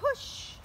push.